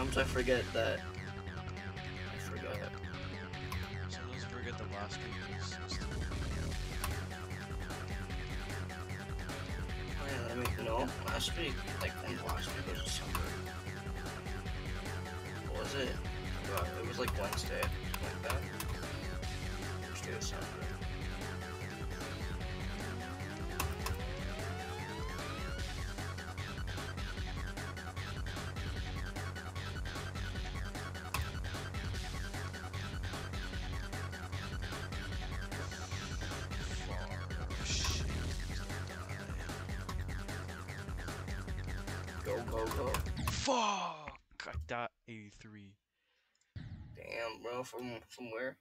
Sometimes I forget that. I forgot. Sometimes I forget the last week Oh yeah, let me no. Last week, like when last week was December. What was it? It was like Wednesday, something like that. Thursday, December. Go go! Fuck! I died 83. Damn, bro. From from where?